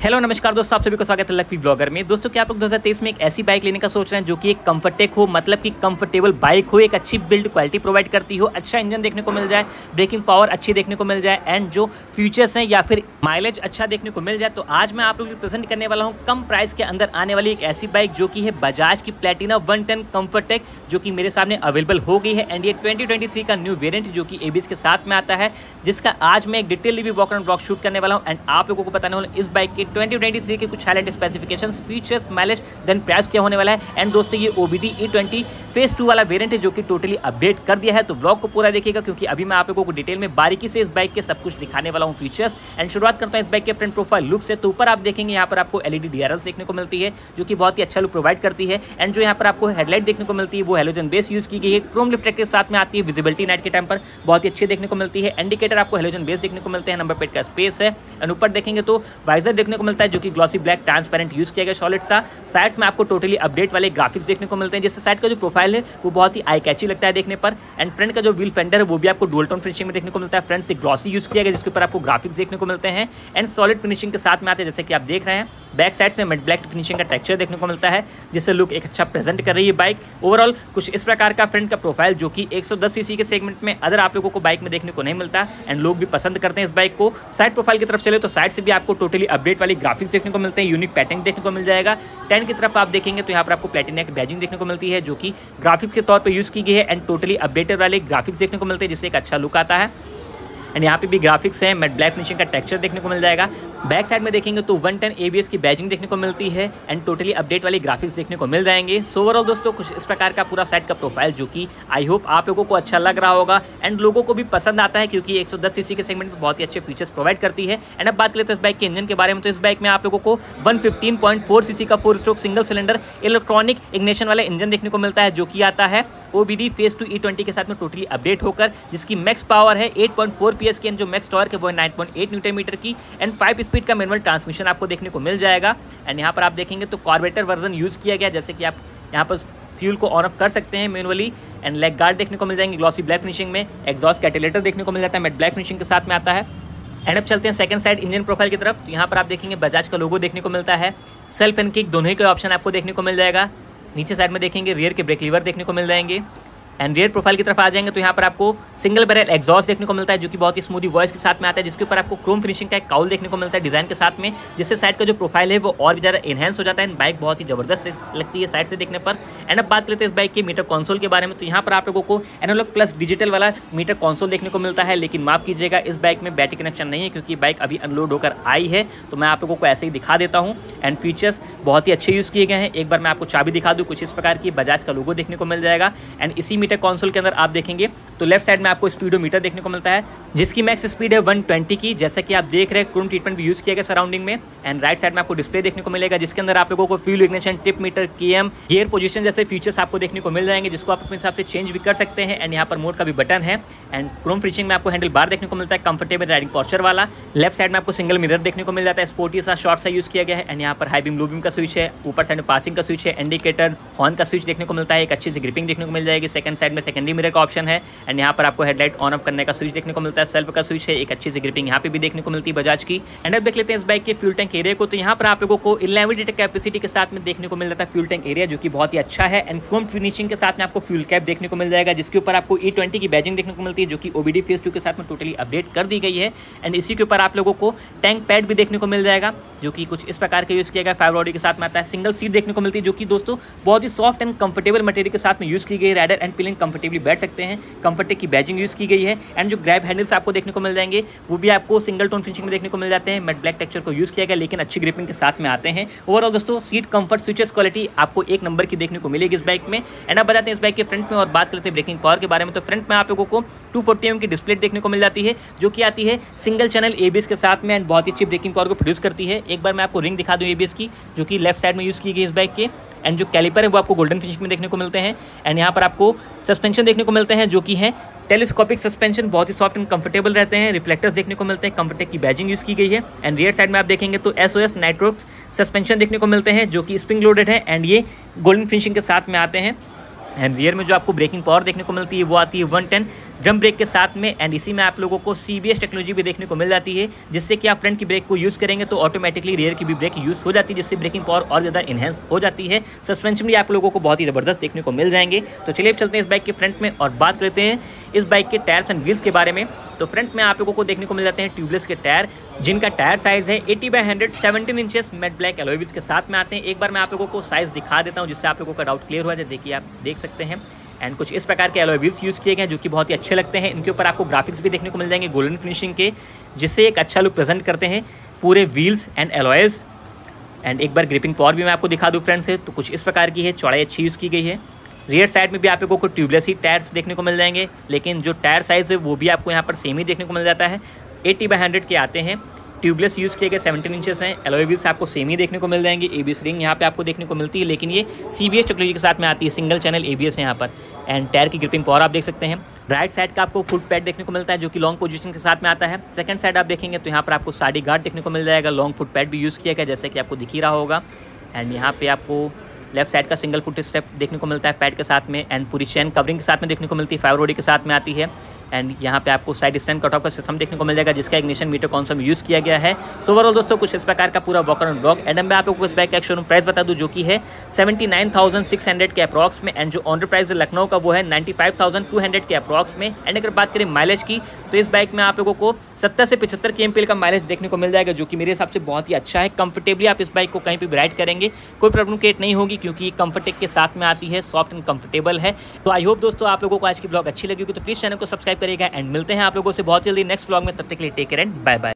Hello नमस्कार दोस्तों, आप सभी को स्वागत है लक्ष्मी ब्लॉगर में। दोस्तों, क्या आप लोग 2023 में एक ऐसी बाइक लेने का सोच रहे हैं जो कि एक कंफर्टेक हो? मतलब कि कंफर्टेबल बाइक हो, एक अच्छी बिल्ड क्वालिटी प्रोवाइड करती हो अच्छा इंजन देखने को मिल जाए ब्रेकिंग पावर अच्छी देखने को मिल जाए एंड जो फीचर्स हैं या फिर माइलेज अच्छा देखने को मिल जाए तो आज मैं आप लोग प्रेजेंट करने वाला हूँ कम प्राइस के अंदर आने वाली एक ऐसी बाइक जो कि है बजाज की प्लेटिना वन टेन कम्फर्टेक जो कि मेरे सामने अवेलेबल हो गई है एंड ये ट्वेंटी का न्यू वेरियंट जो कि एबीएस के साथ में आता है, जिसका आज मैं एक detail review walk and vlog shoot करने वाला हूँ एंड आप लोगों को बताने वाला इस बाइक के ट्वेंटी के कुछ highlight specification features mileage then price क्या होने वाला है? एंड दोस्तों, ये OBD E twenty phase two वाला वेरियंट है जो कि टोटली अपडेट कर दिया है। तो ब्लॉग को पूरा देखिएगा, क्योंकि अभी मैं आप लोगों को डिटेल में बारीकी से इस बाइक के सब कुछ दिखाने वाला हूँ फीचर्स एंड शुरुआत करता हूँ इस बाइक के फ्रंट प्रोफ़ाइल लुक से। तो ऊपर आप देखेंगे, यहाँ पर आपको एलईडी डीआरएल देखने को मिलती है, जो कि बहुत ही अच्छा लुक प्रोवाइड करती है। एंड जो यहाँ पर आपको हेडलाइट देखने को मिलती है, वो हेलोजन बेस यूज़ की गई है। क्रोम लिफ्ट के साथ में आती है विजिबिलिटी नाइट के टाइम पर। बहुत ही अच्छी देखने को मिलती है। इंडिकेटर आपको हेलोजन बेस देखने को मिलते हैं नंबर प्लेट का स्पेस है। एंड ऊपर देखेंगे तो वाइजर देखने को मिलता है, जो कि ग्लॉसी ब्लैक ट्रांसपेरेंट यूज़ किया गया सॉलिड सा। साइड में आपको टोटली अपडेट वाले ग्राफिक्स देखने को मिलते हैं, जिससे साइड का जो प्रोफ़ाइल है, वो बहुत ही आई कैची लगता है देखने पर। एंड फ्रंट का जो व्हील फेंडर है, वो भी आपको डोल्टोन फिनिशिंग में देखने को मिलता है। फ्रंट से ग्लॉसी यूज़ किया गया, जिसके ऊपर आपको ग्राफिक्स देखने को मिलते हैं। एंड सॉलिड फिनिशिंग के साथ में आते हैं, जैसे कि आप देख रहे हैं। बैक साइड से मेट ब्लैक फिनिशिंग का टेक्चर देखने को मिलता है, जिससे लुक एक अच्छा प्रेजेंट कर रही है बाइक। ओवरऑल कुछ इस प्रकार का फ्रंट का प्रोफ़ाइल जो कि 110 सीसी के सेगमेंट में अदर आप लोगों को बाइक में देखने को नहीं मिलता एंड लोग भी पसंद करते हैं इस बाइक को। साइड प्रोफ़ाइल की तरफ़ चले तो साइड से भी आपको टोटली अपडेट वाली ग्राफिक्स देखने को मिलते हैं यूनिक पैटर्न देखने को मिल जाएगा। टेन की तरफ़ आप देखेंगे तो यहाँ पर आपको प्लेटिना बैजिंग देखने को मिलती है, जो कि ग्राफिक्स के तौर पर यूज़ की गई है एंड टोटली अपडेटेड वाले ग्राफिक्स देखने को मिलते हैं, जिससे एक अच्छा लुक आता है। एंड यहाँ पे भी ग्राफिक्स है मेट ब्लैक फिनिशिंग का टेक्सचर देखने को मिल जाएगा। बैक साइड में देखेंगे तो वन टेन की बैजिंग देखने को मिलती है एंड टोटली अपडेट वाली ग्राफिक्स देखने को मिल जाएँगे। सो ओवरऑल दोस्तों, कुछ इस प्रकार का पूरा सेट का प्रोफ़ाइल जो कि आई होप आप लोगों को अच्छा लग रहा होगा एंड लोगों को भी पसंद आता है क्योंकि 110 सीसी के सेगमेंट में बहुत ही अच्छे फीचर्स प्रोवाइड करती है। एंड अब बात करें तो इस बाइक के इंजन के बारे में तो इस बाइक में आप लोगों को वन सीसी का four stroke single cylinder electronic ignition वाला इंजन देखने को मिलता है जो कि आता है O B D phase two E twenty के साथ में टोटली अपडेट होकर, जिसकी मैक्स पावर है 8.4 पीएस की एंड जो मैक्स टॉर्क है वो है 9.8 न्यूटन मीटर की एंड 5 स्पीड का मैनुअल ट्रांसमिशन आपको देखने को मिल जाएगा। एंड यहाँ पर आप देखेंगे तो कॉर्बेटर वर्जन यूज़ किया गया, जैसे कि आप यहाँ पर फ्यूल को ऑन ऑफ़ कर सकते हैं मैनुअली एंड लेग गार्ड देखने को मिल जाएँगे ग्लॉसी ब्लैक फिनिशिंग में। एक्जॉस्ट कैटेलेटर देखने को मिल जाता है मेट ब्लैक फिनिशिंग के साथ में आता है। एंड अब चलते हैं सेकंड साइड इंजन प्रोफ़ाइल की तरफ़। तो यहाँ पर आप देखेंगे बजाज का लोगो देखने को मिलता है। सेल्फ एंड किक दोनों ही के ऑप्शन आपको देखने को मिल जाएगा। नीचे साइड में देखेंगे रियर के ब्रेक लीवर देखने को मिल जाएँगे। एंड रियर प्रोफ़ाइल की तरफ़ आ जाएँगे तो यहाँ पर आपको सिंगल बैरल एग्जॉस्ट देखने को मिलता है, जो कि बहुत ही स्मूदी वॉइस के साथ में आता है, जिसके ऊपर आपको क्रोम फिनिशिंग का एक काउल देखने को मिलता है डिज़ाइन के साथ में, जिससे साइड का जो प्रोफ़ाइल है वो और भी ज़्यादा इनहेंस हो जाता है बाइक बहुत ही ज़बरदस्त लगती है साइड से देखने पर। एंड अब बात करते हैं इस बाइक के मीटर कॉन्सोल के बारे में। तो यहाँ पर आप लोगों को एनोलॉग प्लस डिजिटल वाला मीटर कॉन्सोल देखने को मिलता है, लेकिन माफ़ कीजिएगा, इस बाइक में बैटरी कनेक्शन नहीं है, क्योंकि बाइक अभी अनलोड होकर आई है। तो मैं आप लोगों को ऐसे ही दिखा देता हूँ। एंड फीचर्स बहुत ही अच्छे यूज़ किए गए हैं। एक बार मैं आपको चाबी दिखा दूँ, कुछ इस प्रकार की बजाज का लोगो देखने को मिल जाएगा। एंड इसी मीटर कॉन्सोल के अंदर आप देखेंगे तो लेफ़्ट साइड में आपको स्पीडोमीटर देखने को मिलता है, जिसकी मैक्स स्पीड है 120 की। जैसा कि आप देख रहे हैं क्रोम ट्रीटमेंट भी यूज़ किया गया सराउंडिंग में। एंड राइट साइड में आपको डिस्प्ले देखने को मिलेगा, जिसके अंदर आप लोगों को फ्यूल इग्निशन टिप मीटर के गियर पोजिशन जैसे फीचर्स आपको देखने को मिल जाएँगे, जिसको आप अपने हिसाब से चेंज भी कर सकते हैं। एंड यहाँ पर मोड का भी बटन है। एंड क्रोम फिनिशिंग में आपको हैंडल बार देखने को मिलता है कंफर्टेबल राइडिंग पॉस्चर वाला। लेफ़्ट साइड में आपको सिंगल मिरर देखने को मिल जाता है स्पोर्टी सा शॉर्ट सा यूज़ किया गया है। एंड यहाँ पर हाई बीम लो बीम का स्विच है। ऊपर साइड में पासिंग का स्विच है। इंडिकेटर हॉर्न का स्विच देखने को मिलता है। एक अच्छी सी ग्रिपिंग देखने को मिल जाएगी। सेकंड साइड में सेकेंडरी मिरर का ऑप्शन है। एंड यहाँ पर आपको हेडलाइट ऑन ऑफ़ करने का स्विच देखने को मिलता है। सेल्फ का स्विच है। एक अच्छी सी ग्रिपिंग यहाँ पे भी देखने को मिलती है बजाज की। एंड अब देख लेते हैं इस बाइक के फ्यूल टैंक एरिया को। तो यहाँ पर आप लोगों को इलेवन लीटर कैपेसिटी के साथ में देखने को मिल जाता है फ्यूल टैंक एरिया जो कि बहुत ही अच्छा है एंड कम फिनिशिंग के साथ में आपको फ्यूल कैप देखने को मिल जाएगा, जिसके ऊपर आपको ई ट्वेंटी की बैजिंग देखने को मिलती है, जो कि ओबीडी फेस टू के साथ में टोटली अपडेट कर दी गई है. एंड इसी के ऊपर आप लोगों को टैंक पैड भी देखने को मिल जाएगा. जो कि कुछ इस प्रकार का यूज़ किया गया फाइव बॉडी के साथ में आता है। सिंगल सीट देखने को मिलती है, जो कि दोस्तों बहुत ही सॉफ्ट एंड कंफर्टेबल मटेरियल के साथ में यूज़ की गई राइडर एंड पिलिंग कंफर्टेबली बैठ सकते हैं। कंफर्टेक की बैजिंग यूज़ की गई है। एंड जो ग्रैब हैंडल्स आपको देखने को मिल जाएँगे, वो भी आपको सिंगल टोन फिनिशिंग में देखने को मिल जाते हैं। मेट ब्लैक टेक्चर को यूज़ किया गया, लेकिन अच्छी ग्रिपिंग के साथ में आते हैं। ओवरऑल दोस्तों सीट कंफर्ट स्विचेस क्वालिटी आपको एक नंबर की देखने को मिलेगी इस बाइक में। एंड आप बताते हैं इस बाइक के फ्रंट में और बात करते हैं ब्रेकिंग पावर के बारे में। तो फ्रंट में आप लोगों को टू फोर्टी की डिस्प्ले देखने को मिल जाती है, जो कि आती है सिंगल चैनल एबीएस के साथ में। एंड बहुत ही अच्छी ब्रेकिंग पावर को प्रोड्यूस करती है। एक बार मैं आपको रिंग दिखा दूँ एबीएस की, जो कि लेफ़्ट साइड में यूज़ की गई इस बाइक के एंड जो कैलिपर है, वो आपको गोल्डन फिनिश में देखने को मिलते हैं एंड यहाँ पर आपको सस्पेंशन देखने को मिलते हैं, जो कि है टेलीस्कोपिक सस्पेंशन बहुत ही सॉफ्ट एंड कंफर्टेबल रहते हैं रिफ्लेक्टर्स देखने को मिलते हैं कंफर्टेक की बैजिंग यूज़ की गई है एंड रियर साइड में आप देखेंगे तो S O S nitrox suspension देखने को मिलते हैं, जो कि स्प्रिंग लोडेड है एंड ये गोल्डन फिनिशिंग के साथ में आते हैं एंड रियर में जो आपको ब्रेकिंग पावर देखने को मिलती है, वो आती है वन टेन ड्रम ब्रेक के साथ में एंड इसी में आप लोगों को सीबीएस टेक्नोलॉजी भी देखने को मिल जाती है, जिससे कि आप फ्रंट की ब्रेक को यूज़ करेंगे तो ऑटोमेटिकली रियर की भी ब्रेक यूज़ हो जाती है, जिससे ब्रेकिंग पावर और ज़्यादा इन्हेंस हो जाती है। सस्पेंशन भी आप लोगों को बहुत ही ज़बरदस्त देखने को मिल जाएँगे। तो चलिए चलते हैं इस बाइक के फ्रंट में और बात करते हैं इस बाइक के टायर्स एंड व्हील्स के बारे में। तो फ्रंट में आप लोगों को देखने को मिल जाते हैं ट्यूबलेस के टायर जिनका टायर साइज़ है 80 by hundred seventeen inches matte black alloy wheels के साथ में आते हैं। एक बार मैं आप लोगों को साइज़ दिखा देता हूँ, जिससे आप लोगों का डाउट क्लियर हो जाए। देखिए आप देख सकते हैं। एंड कुछ इस प्रकार के एलोए व्हील्स यूज़ किए गए हैं जो कि बहुत ही अच्छे लगते हैं। इनके ऊपर आपको ग्राफिक्स भी देखने को मिल जाएँगे गोल्डन फिनिशिंग के, जिससे एक अच्छा लुक प्रेजेंट करते हैं पूरे व्हील्स एंड एलोएज एंड एक बार ग्रिपिंग पावर भी मैं आपको दिखा दूँ फ्रेंड्स है तो कुछ इस प्रकार की है, चौड़ाई अच्छी यूज़ की गई है। रियर साइड में भी आपको कुछ ट्यूबलेस ही टायर्स देखने को मिल जाएँगे, लेकिन जो टायर साइज़ है, वो भी आपको यहाँ पर सेम ही देखने को मिल जाता है। एट्टी बाई हंड्रेड के आते हैं। ट्यूबलेस यूज़ किए गए सेवेंटीन इंचेस हैं। एलोवेबिल्स आपको सेम ही देखने को मिल जाएँगे। ए रिंग यहाँ पे आपको देखने को मिलती है, लेकिन ये सी टेक्नोलॉजी के साथ में आती है। Single channel A B S है यहाँ पर। एंड टायर की ग्रिपिंग पावर आप देख सकते हैं। राइट साइड का आपको फुट पैड देखने को मिलता है, जो कि लॉन्ग पोजिशन के साथ में आता है। सेकंड साइड आप देखेंगे तो यहाँ पर आपको साड़ी गार्ड देखने को मिल जाएगा। लॉन्ग फुट पैड भी यूज़ किया गया, जैसे कि आपको दिख ही रहा होगा। एंड यहाँ पे आपको लेफ़्ट साइड का सिंगल फुट स्टेप देखने को मिलता है पैड के साथ में एंड पूरी चैन कवरिंग के साथ में देखने को मिलती है फाइव रोडी के साथ में आती है। एंड यहाँ पे आपको साइड स्टैंड कट ऑफ़ का सिस्टम देखने को मिल जाएगा, जिसका इग्निशन मीटर कौन सा यूज़ किया गया है। सो ओवरऑल दोस्तों, कुछ इस प्रकार का पूरा वॉकर एंड ब्लॉग एंड मैं आप लोगों को इस बाइक का शोरूम प्राइस बता दूँ, जो कि है seventy nine thousand six hundred के अप्रॉक्स में। एंड जो ऑनर प्राइस है लखनऊ का वो है ninety five thousand two hundred के अप्रॉक्स में। एंड अगर बात करें माइलेज की तो इस बाइक में आप लोगों को सत्तर से पचहत्तर के एम का माइलेज देखने को मिल जाएगा, जो कि मेरे हिसाब से बहुत ही अच्छा है। कंफर्टेबली आप इस बाइक को कहीं पर राइड करेंगे, कोई प्रॉब्लम क्रिएट नहीं होगी। क्योंकि ये कम्फर्टेक के साथ में आती है सॉफ्ट एंड कंफर्टेबल है। तो आई होप दोस्तों आप लोगों को आज की ब्लॉग अच्छी लगी होगी तो प्लीज़ चैनल को सब्सक्राइब करेगा एंड मिलते हैं आप लोगों से बहुत जल्दी नेक्स्ट ब्लॉग में, तब तक के लिए take care and bye bye